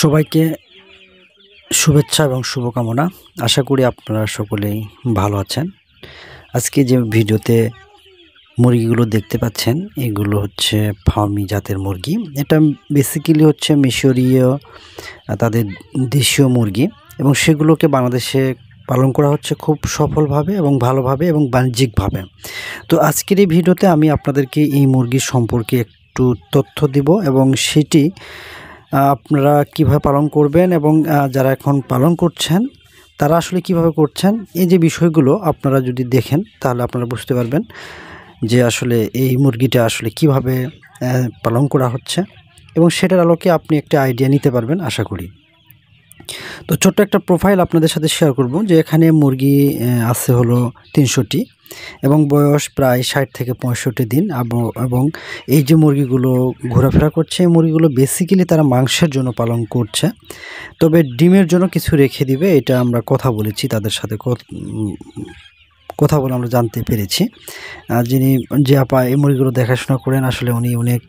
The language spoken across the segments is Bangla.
সবাইকে শুভেচ্ছা এবং শুভকামনা। আশা করি আপনারা সকলেই ভালো আছেন। আজকে যে ভিডিওতে মুরগিগুলো দেখতে পাচ্ছেন, এগুলো হচ্ছে ফার্মি জাতের মুরগি। এটা বেসিক্যালি হচ্ছে মিশরীয়, তাদের দেশীয় মুরগি এবং সেগুলোকে বাংলাদেশে পালন করা হচ্ছে খুব সফলভাবে এবং ভালোভাবে এবং বাণিজ্যিকভাবে। তো আজকের এই ভিডিওতে আমি আপনাদেরকে এই মুরগির সম্পর্কে একটু তথ্য দিব এবং সেটি আপনারা কীভাবে পালন করবেন এবং যারা এখন পালন করছেন, তারা আসলে কীভাবে করছেন, এই যে বিষয়গুলো আপনারা যদি দেখেন, তাহলে আপনারা বুঝতে পারবেন যে আসলে এই মুরগিটা আসলে কীভাবে পালন করা হচ্ছে এবং সেটার আলোকে আপনি একটা আইডিয়া নিতে পারবেন, আশা করি। তো ছোট্ট একটা প্রোফাইল আপনাদের সাথে শেয়ার করব যে এখানে মুরগি আছে হলো তিনশোটি এবং বয়স প্রায় ষাট থেকে পঁয়ষট্টি দিন এবং এই যে মুরগিগুলো ঘোরাফেরা করছে, এই মুরগিগুলো বেসিক্যালি তারা মাংসের জন্য পালন করছে। তবে ডিমের জন্য কিছু রেখে দিবে, এটা আমরা কথা বলেছি তাদের সাথে কথা বলে আমরা জানতে পেরেছি। যিনি যে আপা এই মুরগিগুলো দেখাশোনা করেন, আসলে উনি অনেক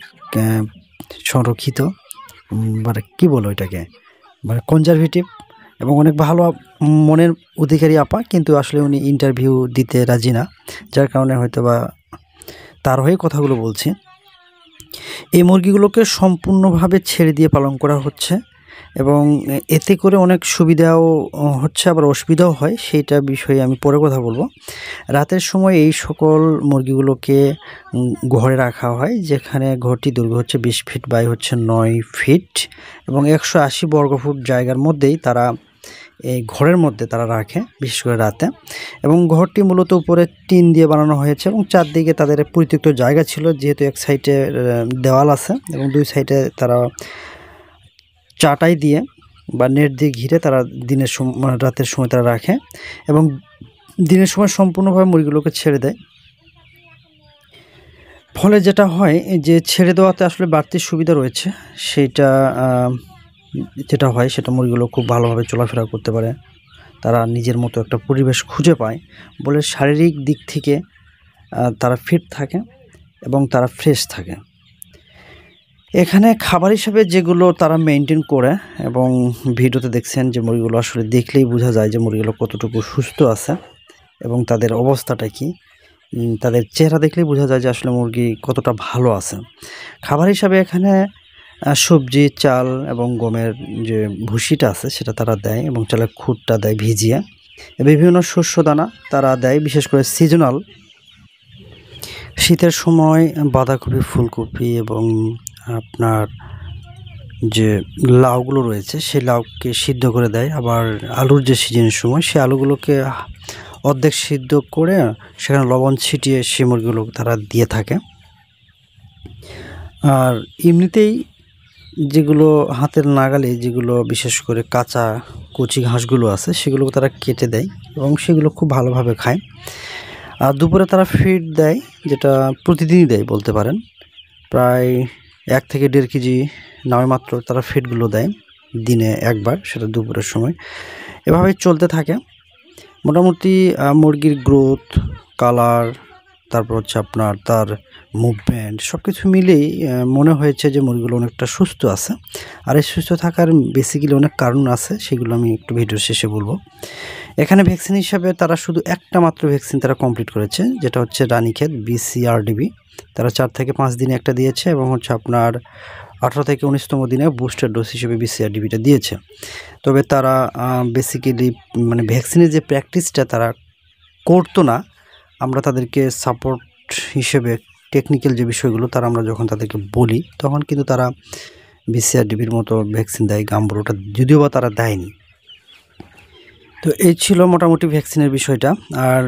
সংরক্ষিত মানে কী বলো এটাকে? মানে কনজারভেটিভ এবং অনেক ভালো মনের অধিকারী আপা, কিন্তু আসলে উনি ইন্টারভিউ দিতে রাজি না। যার কারণে হয়তো বা তার হয়ে কথাগুলো বলছি। এই মুরগিগুলোকে সম্পূর্ণভাবে ছেড়ে দিয়ে পালন করা হচ্ছে। এবং এতে করে অনেক সুবিধাও হচ্ছে আবার অসুবিধাও হয়, সেইটা বিষয়ে আমি পরে কথা বলব। রাতের সময় এই সকল মুরগিগুলোকে ঘরে রাখা হয়, যেখানে ঘরটি দৈর্ঘ্য হচ্ছে বিশ ফিট বাই হচ্ছে নয় ফিট এবং একশো আশি বর্গফুট জায়গার মধ্যেই তারা এই ঘরের মধ্যে তারা রাখে, বিশেষ করে রাতে। এবং ঘরটি মূলত উপরে টিন দিয়ে বানানো হয়েছে এবং চারদিকে তাদের পরিত্যক্ত জায়গা ছিল, যেহেতু এক সাইডে দেওয়াল আছে এবং দুই সাইডে তারা চাটাই দিয়ে বা নেট দিয়ে ঘিরে তারা দিনের সময় রাতের সময় তারা রাখে এবং দিনের সময় সম্পূর্ণভাবে মুরগিগুলোকে ছেড়ে দেয়। ফলে যেটা হয়, যে ছেড়ে দেওয়াতে আসলে বাড়তি সুবিধা রয়েছে সেটা যেটা হয়, সেটা মুরগিগুলো খুব ভালোভাবে চলাফেরা করতে পারে। তারা নিজের মতো একটা পরিবেশ খুঁজে পায় বলে শারীরিক দিক থেকে তারা ফিট থাকে এবং তারা ফ্রেশ থাকে। এখানে খাবার হিসাবে যেগুলো তারা মেনটেন করে এবং ভিডিওতে দেখছেন যে মুরগিগুলো আসলে দেখলেই বোঝা যায় যে মুরগিগুলো কতটুকু সুস্থ আছে এবং তাদের অবস্থাটা কি। তাদের চেহারা দেখলেই বোঝা যায় যে আসলে মুরগি কতটা ভালো আছে। খাবার হিসাবে এখানে সবজি, চাল এবং গমের যে ভুসিটা আছে সেটা তারা দেয় এবং চালের খুঁটটা দেয় ভিজিয়ে। বিভিন্ন শস্য দানা তারা দেয়, বিশেষ করে সিজনাল শীতের সময় বাঁধাকপি, ফুলকপি এবং আপনার যে লাউগুলো রয়েছে, সেই লাউকে সিদ্ধ করে দেয়। আবার আলুর যে সিজনের সময়, সেই আলুগুলোকে অর্ধেক সিদ্ধ করে সেখানে লবণ ছিটিয়ে সে মুরগিগুলো তারা দিয়ে থাকে। আর এমনিতেই যেগুলো হাতের নাগালে, যেগুলো বিশেষ করে কাঁচা, কচি ঘাসগুলো আছে সেগুলো তারা কেটে দেয় এবং সেগুলো খুব ভালোভাবে খায়। আর দুপুরে তারা ফিড দেয়, যেটা প্রতিদিনই দেয় বলতে পারেন। প্রায় এক থেকে দেড় কেজি নামে মাত্র তারা ফিডগুলো দেয়, দিনে একবার, সেটা দুপুরের সময়। এভাবে চলতে থাকে। মোটামুটি মুরগির গ্রোথ কালার তারপর হচ্ছে আপনার তার মুভমেন্ট সব কিছু মিলেই মনে হয়েছে যে মুরগিগুলো অনেকটা সুস্থ আছে। আর এই সুস্থ থাকার বেসিক্যালি অনেক কারণ আছে, সেগুলো আমি একটু ভিডিও শেষে বলব। এখানে ভ্যাকসিন হিসাবে তারা শুধু একটা মাত্র ভ্যাকসিন তারা কমপ্লিট করেছে, যেটা হচ্ছে রানীক্ষেত বিসিআরডিবি তারা চার থেকে পাঁচ দিনে একটা দিয়েছে এবং হচ্ছে আপনার আঠারো থেকে উনিশতম দিনে বুস্টার ডোজ হিসেবে বিসিআরডিবিটা দিয়েছে। তবে তারা বেসিক্যালি মানে ভ্যাকসিনের যে প্র্যাকটিসটা তারা করতো না, আমরা তাদেরকে সাপোর্ট হিসেবে টেকনিক্যাল যে বিষয়গুলো তারা আমরা যখন তাদেরকে বলি, তখন কিন্তু তারা বিসিআরডিবির মতো ভ্যাকসিন দেয়, গাম্বুরোটা, যদিও বা তারা দেয়নি। তো এই ছিল মোটামুটি ভ্যাকসিনের বিষয়টা। আর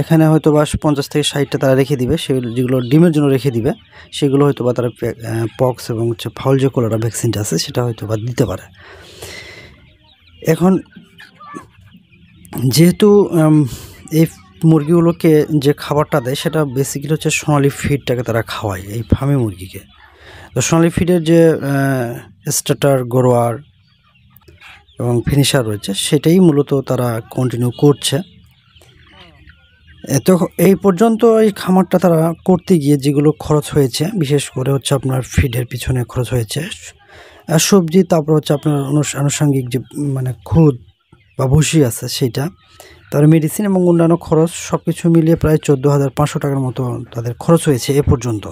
এখানে হয়তো বা পঞ্চাশ থেকে ষাটটা তারা রেখে দিবে সেগুলো যেগুলো ডিমের জন্য রেখে দিবে, সেগুলো হয়তো বা তারা পক্স এবং হচ্ছে ফাউল যে কোলারা ভ্যাকসিনটা আছে, সেটা হয়তো বা দিতে পারে। এখন যেহেতু এই মুরগিগুলোকে যে খাবারটা দেয়, সেটা বেসিক্যালি হচ্ছে সোনালি ফিডটাকে তারা খাওয়ায়, এই ফার্মি মুরগিকে। তো সোনালি ফিডের যে স্টার্টার, গোরোয়ার এবং ফিনিশার রয়েছে, সেটাই মূলত তারা কন্টিনিউ করছে। তো এই পর্যন্ত এই খামারটা তারা করতে গিয়ে যেগুলো খরচ হয়েছে, বিশেষ করে হচ্ছে আপনার ফিডের পিছনে খরচ হয়েছে সবজি, তারপর হচ্ছে আপনার আনুষঙ্গিক যে মানে খুদ বা ভুসি আছে সেইটা তারপরে মেডিসিন এবং অন্যান্য খরচ সব কিছু মিলিয়ে প্রায় চোদ্দ হাজার পাঁচশো টাকার মতো তাদের খরচ হয়েছে এ পর্যন্ত।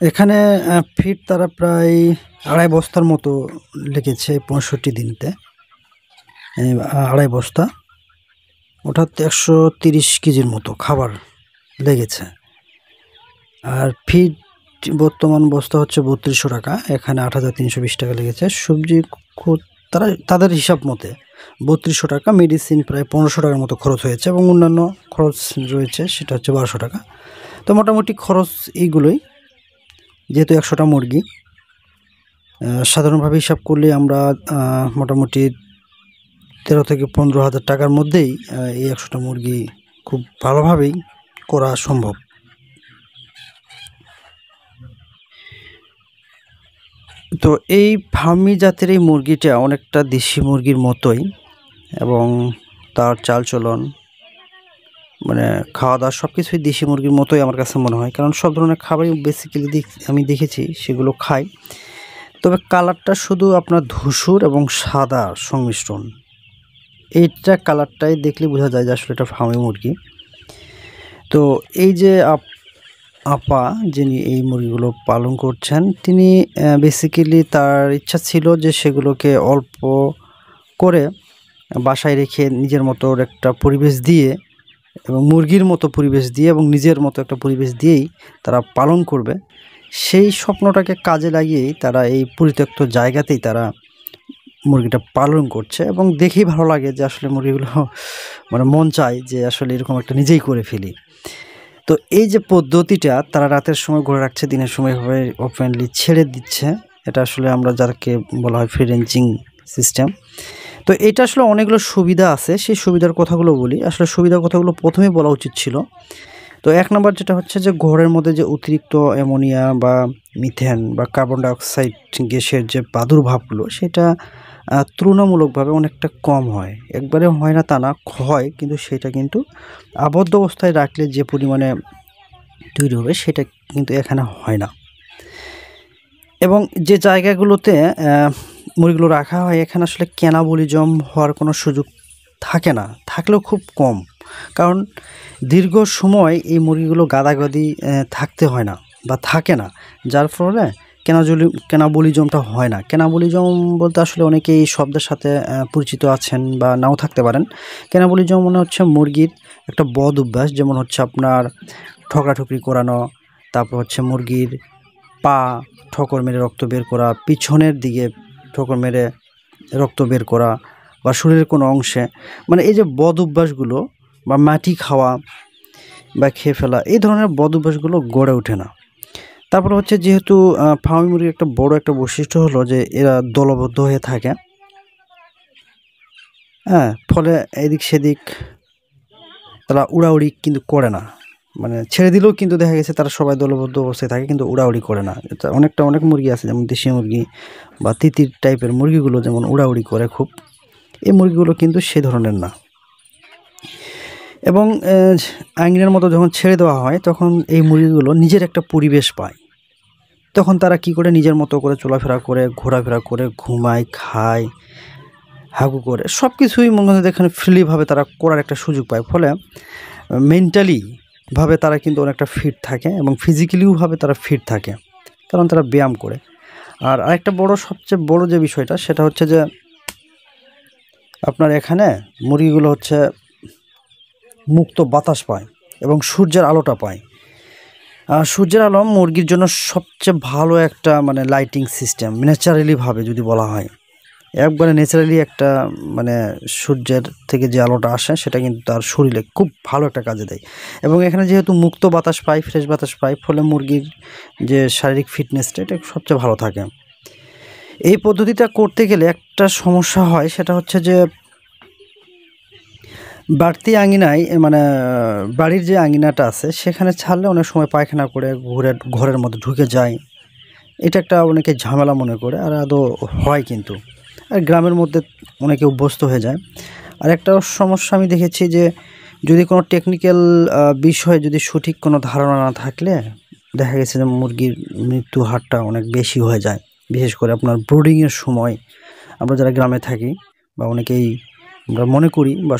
এখানে ফিট তারা প্রায় আড়াই বস্তার মতো লেগেছে পঁয়ষট্টি দিনতে। আড়াই বস্তা। ওঠাতে একশো তিরিশ কেজির মতো খাবার লেগেছে। আর ফিড বর্তমান বস্তা হচ্ছে বত্রিশশো টাকা। এখানে আট হাজার তিনশো বিশ টাকা লেগেছে। সবজি তারা, তাদের হিসাব মতে বত্রিশশো টাকা মেডিসিন প্রায় পনেরোশো টাকার মতো খরচ হয়েছে এবং অন্যান্য খরচ রয়েছে, সেটা হচ্ছে বারোশো টাকা। তো মোটামুটি খরচ এইগুলোই। যেহেতু একশোটা মুরগি সাধারণভাবে হিসাব করলে আমরা মোটামুটি তেরো থেকে পনেরো হাজার টাকার মধ্যেই এই একশোটা মুরগি খুব ভালোভাবেই করা সম্ভব। তো এই ফার্মি জাতের এই মুরগিটা অনেকটা দেশি মুরগির মতোই এবং তার চালচলন মানে খাওয়া দাওয়া সব কিছুই দেশি মুরগির মতোই আমার কাছে মনে হয়। কারণ সব ধরনের খাবারই বেসিক্যালি আমি দেখেছি, সেগুলো খাই। তবে কালারটা শুধু আপনার ধূসর এবং সাদা সংমিশ্রণ। এইটা কালারটাই দেখলে বোঝা যায় যে আসলে এটা ফার্মি মুরগি। তো এই যে আপা যিনি এই মুরগিগুলো পালন করছেন, তিনি বেসিক্যালি তার ইচ্ছা ছিল যে সেগুলোকে অল্প করে বাসায় রেখে নিজের মতো একটা পরিবেশ দিয়ে এবং মুরগির মতো পরিবেশ দিয়ে এবং নিজের মতো একটা পরিবেশ দিয়েই তারা পালন করবে। সেই স্বপ্নটাকে কাজে লাগিয়েই তারা এই পরিত্যক্ত জায়গাতেই তারা মুরগিটা পালন করছে এবং দেখেই ভালো লাগে যে আসলে মুরগিগুলো মানে মন চায় যে আসলে এরকম একটা নিজেই করে ফেলি। তো এই যে পদ্ধতিটা তারা রাতের সময় ঘুরে রাখছে, দিনের সময় ভাবে ওপেনলি ছেড়ে দিচ্ছে, এটা আসলে আমরা যাকে বলা হয় ফ্রি রেঞ্জিং সিস্টেম তো এটা আসলে অনেকগুলো সুবিধা আছে, সেই সুবিধার কথাগুলো বলি। আসলে সুবিধার কথাগুলো প্রথমেই বলা উচিত ছিল তো এক নম্বর যেটা হচ্ছে যে ঘরের মধ্যে যে অতিরিক্ত অ্যামোনিয়া বা মিথেন বা কার্বন ডাইঅক্সাইড গ্যাসের যে প্রাদুর্ভাবগুলো, সেটা তুলনামূলকভাবে অনেকটা কম হয়। একবারে হয় না তা না, হয়, কিন্তু সেটা কিন্তু আবদ্ধ অবস্থায় রাখলে যে পরিমাণে তৈরি হবে, সেটা কিন্তু এখানে হয় না। এবং যে জায়গাগুলোতে মুরগিগুলো রাখা হয়, এখানে আসলে কেনাবলিজম হওয়ার কোনো সুযোগ থাকে না। থাকলেও খুব কম। কারণ দীর্ঘ সময় এই মুরগিগুলো গাদাগাদি থাকতে হয় না বা থাকে না। যার ফলে কেনাজলি, কেনাবলিজমটা হয় না। কেনাবলিজম বলতে আসলে অনেকে এই শব্দের সাথে পরিচিত আছেন বা নাও থাকতে পারেন। কেনাবলিজম মনে হচ্ছে মুরগির একটা বদ অভ্যাস, যেমন হচ্ছে আপনার ঠকরাঠকরি করানো, তারপর হচ্ছে মুরগির পা ঠকর মেরে রক্ত বের করা, পিছনের দিকে ঠকর মেরে রক্ত বের করা বা শরীরের কোনো অংশে। মানে এই যে বদ অভ্যাসগুলো বা মাটি খাওয়া বা খেয়ে ফেলা, এই ধরনের বদ অভ্যাসগুলো গড়ে ওঠে না। তারপর হচ্ছে যেহেতু ফার্মি মুরগির একটা বড় একটা বৈশিষ্ট্য হলো যে এরা দলবদ্ধ হয়ে থাকে। হ্যাঁ ফলে এদিক সেদিক তারা উড়াউড়ি কিন্তু করে না। মানে ছেড়ে দিলেও কিন্তু দেখা গেছে তারা সবাই দলবদ্ধ অবস্থায় থাকে, কিন্তু উড়াউড়ি করে না। অনেকটা, অনেক মুরগি আছে, যেমন দেশি মুরগি বা তিতির টাইপের মুরগিগুলো যেমন উড়াউড়ি করে খুব, এই মুরগিগুলো কিন্তু সে ধরনের না। এবং আঙ্গিনের মতো যখন ছেড়ে দেওয়া হয়, তখন এই মুরগিগুলো নিজের একটা পরিবেশ পায়। তখন তারা কি করে? নিজের মতো করে চলাফেরা করে, ঘোরাফেরা করে, ঘুমায়, খায়, হাগু করে সব কিছুই মনে হয় এখানে ফ্রিলিভাবে তারা করার একটা সুযোগ পায়। ফলে মেন্টালিভাবে তারা কিন্তু অনেকটা ফিট থাকে এবং ফিজিক্যালিওভাবে তারা ফিট থাকে। কারণ তারা ব্যায়াম করে। আর আরেকটা বড়, সবচেয়ে বড় যে বিষয়টা, সেটা হচ্ছে যে, আপনার এখানে মুরগিগুলো হচ্ছে মুক্ত বাতাস পায় এবং সূর্যের আলোটা পায়। সূর্যের আলো মুরগির জন্য সবচেয়ে ভালো একটা মানে লাইটিং সিস্টেম ন্যাচারালিভাবে যদি বলা হয়। একবারে ন্যাচারালি একটা মানে সূর্যের থেকে যে আলোটা আসে, সেটা কিন্তু তার শরীরে খুব ভালো একটা কাজে দেয়। এবং এখানে যেহেতু মুক্ত বাতাস পাই ফ্রেশ বাতাস পাই ফলে মুরগির যে শারীরিক ফিটনেসটা এটা সবচেয়ে ভালো থাকে। এই পদ্ধতিটা করতে গেলে একটা সমস্যা হয়, সেটা হচ্ছে যে বাড়তি আঙিনায় মানে বাড়ির যে আঙিনাটা আছে, সেখানে ছাড়লে অনেক সময় পায়খানা করে ঘুরে, ঘরের মধ্যে ঢুকে যায়। এটা একটা অনেকে ঝামেলা মনে করে, আর আদৌ হয় কিন্তু। আর গ্রামের মধ্যে অনেকে অভ্যস্ত হয়ে যায়। আর একটা সমস্যা আমি দেখেছি যে, যদি কোনো টেকনিক্যাল বিষয়ে যদি সঠিক কোনো ধারণা না থাকলে, দেখা গেছে যে মুরগির মৃত্যু হারটা অনেক বেশি হয়ে যায়। বিশেষ করে আপনার ব্রোডিংয়ের সময়। আমরা যারা গ্রামে থাকি, বা অনেকেই আমরা মনে করি, বা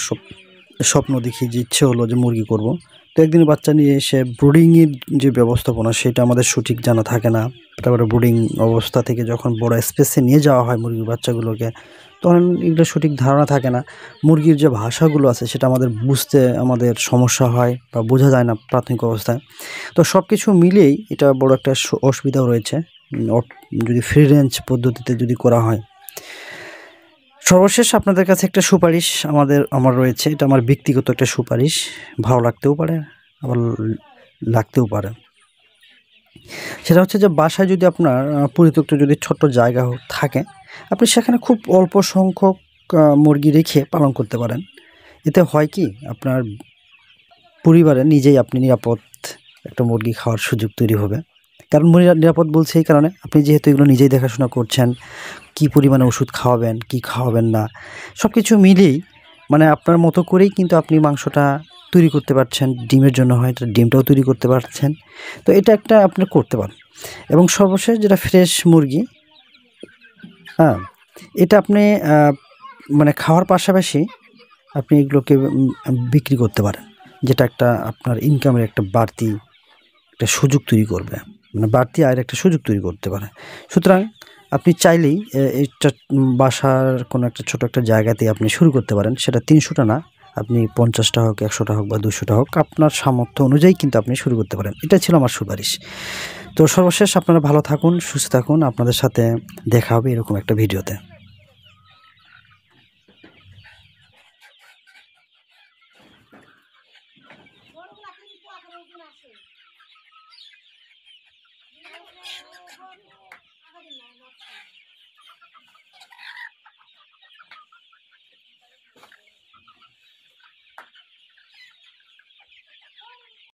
স্বপ্ন দেখি যে ইচ্ছে হলো যে মুরগি করব। তো একদিন বাচ্চা নিয়ে এসে ব্রুডিংয়ের যে ব্যবস্থাপনা, সেটা আমাদের সঠিক জানা থাকে না। তারপরে ব্রুডিং অবস্থা থেকে যখন বড় স্পেসে নিয়ে যাওয়া হয় মুরগির বাচ্চাগুলোকে, তখন এগুলো সঠিক ধারণা থাকে না। মুরগির যে ভাষাগুলো আছে, সেটা আমাদের বুঝতে আমাদের সমস্যা হয় বা বোঝা যায় না প্রাথমিক অবস্থায়। তো সব কিছু মিলিয়েই এটা বড় একটা অসুবিধাও রয়েছে। যদি ফ্রি রেঞ্জ পদ্ধতিতে যদি করা হয়। সর্বশেষ আপনাদের কাছে একটা সুপারিশ আমাদের, আমার রয়েছে। এটা আমার ব্যক্তিগত একটা সুপারিশ। ভালো লাগতেও পারে, আবার লাগতেও পারে। সেটা হচ্ছে যে বাসায় যদি আপনার পরিত্যক্ত যদি ছোট্ট জায়গা থাকে, আপনি সেখানে খুব অল্প সংখ্যক মুরগি রেখে পালন করতে পারেন। এতে হয় কি, আপনার পরিবারে নিজেই আপনি নিরাপদ একটা মুরগি খাওয়ার সুযোগ তৈরি হবে। কারণ নিরাপদ বলছে এই কারণে। আপনি যেহেতু এগুলো নিজেই দেখাশোনা করছেন, কি পরিমাণে ওষুধ খাওয়াবেন, কি খাওয়াবেন না সব কিছু মিলেই মানে আপনার মতো করেই কিন্তু আপনি মাংসটা তৈরি করতে পারছেন, ডিমের জন্য হয় ডিমটাও তৈরি করতে পারছেন। তো এটা একটা আপনি করতে পারেন। এবং সর্বশেষ যেটা ফ্রেশ মুরগি হ্যাঁ এটা আপনি মানে খাওয়ার পাশাপাশি আপনি এগুলোকে বিক্রি করতে পারেন। যেটা একটা আপনার ইনকামের একটা বাড়তি, একটা সুযোগ তৈরি করবে। মানে বাড়তি আয়ের একটা সুযোগ তৈরি করতে পারে। সুতরাং আপনি চাইলেই এইটা বাসার কোনো একটা ছোট একটা জায়গাতে আপনি শুরু করতে পারেন। সেটা তিনশোটা না, আপনি পঞ্চাশটা হোক, একশোটা হোক বা দুশোটা হোক, আপনার সামর্থ্য অনুযায়ী কিন্তু আপনি শুরু করতে পারেন। এটা ছিল আমার সুপারিশ। তো সর্বশেষ আপনারা ভালো থাকুন, সুস্থ থাকুন। আপনাদের সাথে দেখা হবে এরকম একটা ভিডিওতে।